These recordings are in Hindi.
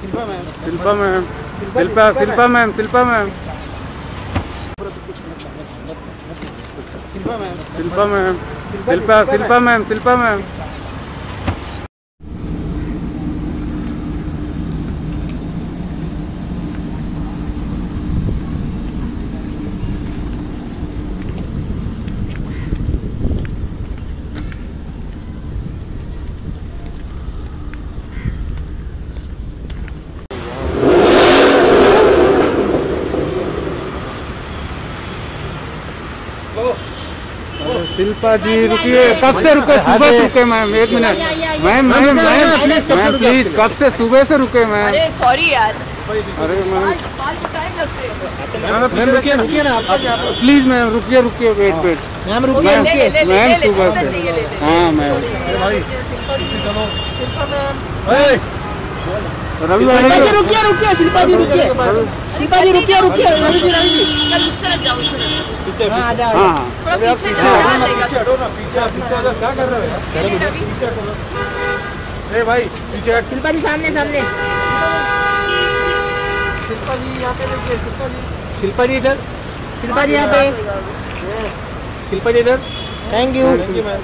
Shilpa ma'am Shilpa ma'am Shilpa Shilpa ma'am Shilpa ma'am Shilpa ma'am Shilpa ma'am Shilpa Shilpa ma'am Shilpa ma'am Shilpa ji रुकिए। कब से रुके? सुबह से रुके मैम एक minute. Ma'am ma'am ma'am ma'am please कब से सुबह से रुके मैम? अरे सॉरी यार। अरे मैम। हैं। मैम रुकिए रुकिए ना प्लीज़ मैम रुकिए रुकिए वेट वेट मैम मैम रुकिए। ले ले ले ले मैम ले ले सुबह से। चाहिए ले ले हाँ मैम। रवि भाई। रुकिए रुकिए शिल्पा जी रुकिए शिल्पा जी रुकिए रुकिए रवि जी रवि जी मैं उस तरफ़ जाऊँ उस तरफ़ हाँ आ हाँ। हाँ थोड़ा पीछे चढ़ा लेगा चलिए रवि ए भाई पीछे हट। शिल्पा जी सामने सामने। शिल्पा जी यहाँ पे देखिए शिल्पा जी शिल्पा जी इधर। शिल्पा जी यहाँ पे। शिल्पा जी इधर। Thank you thank you ma'am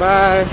bye